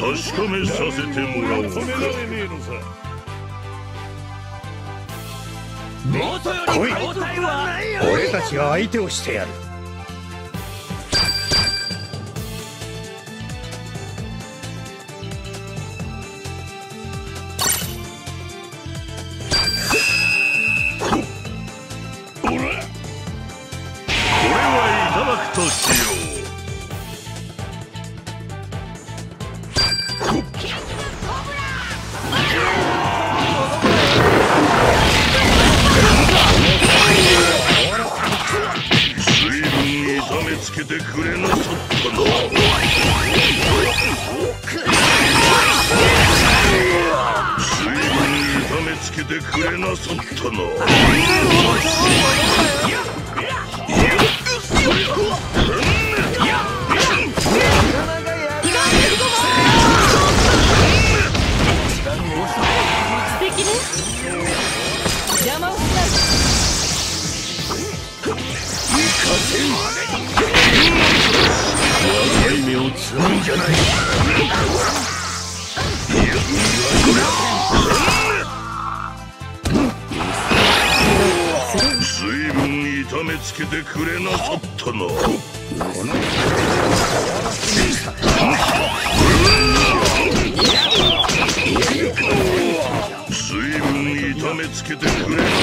確かめさせてもらおうか。止められねえのさ来い俺たちが相手をしてやる。これはいただくとしようつけてくれなさったな邪魔をしない若い芽を摘むん。じゃない痛めつけてくれなさったな随分痛めつけてくれ。な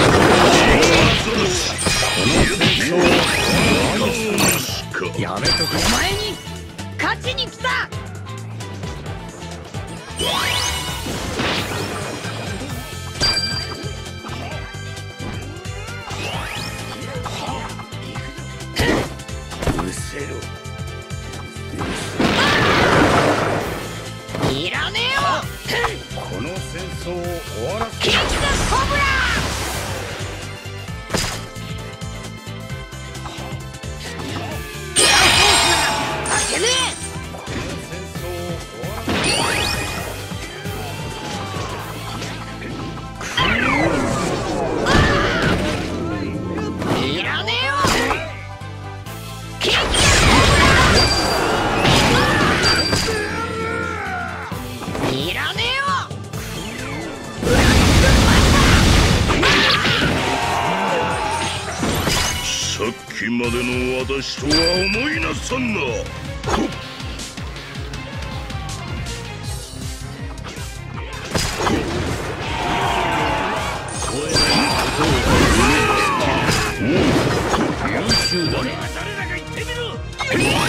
きまでの私とは思いなさんな。危害を加えよう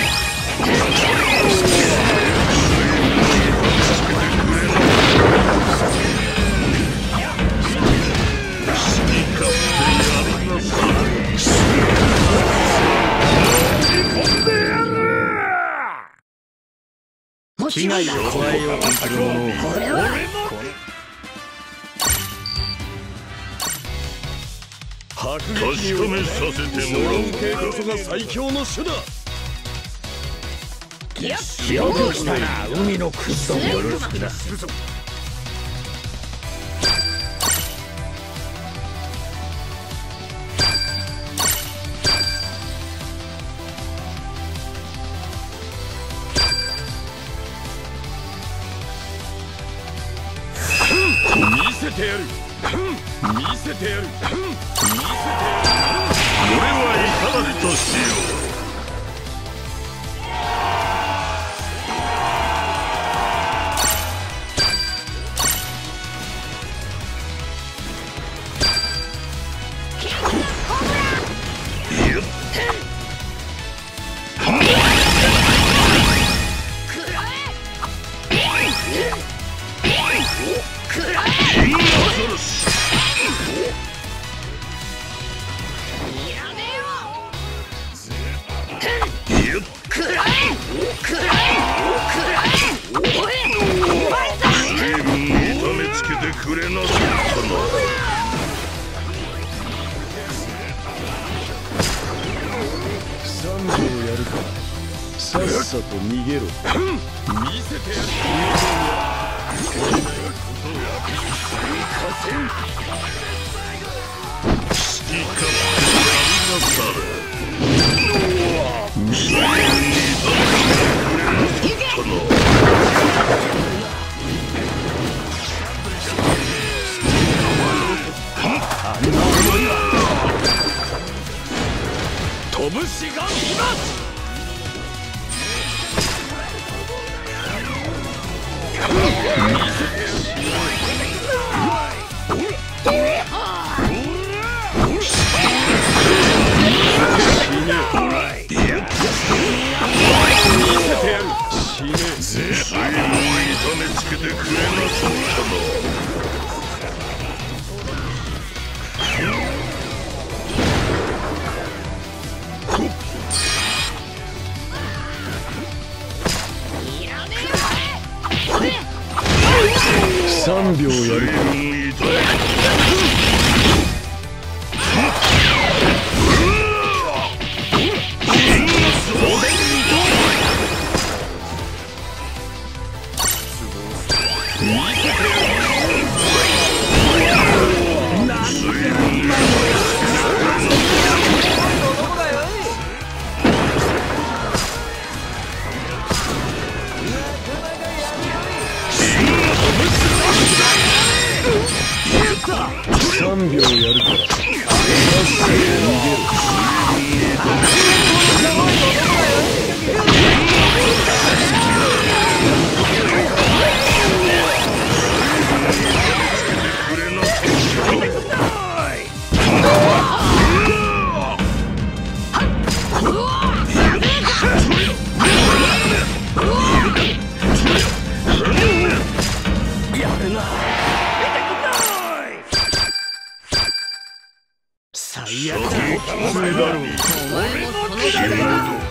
とする者をこれは迫確かめさせてもらおう系こそが最強の手だよく来たな海のクズどもよろしくなてやる。見せてやる。見せてやる。俺はいかなりとしよ。うてくれなさったな三秒やるかさっさと逃げろ見せてやる。3秒やるか最悪だ。も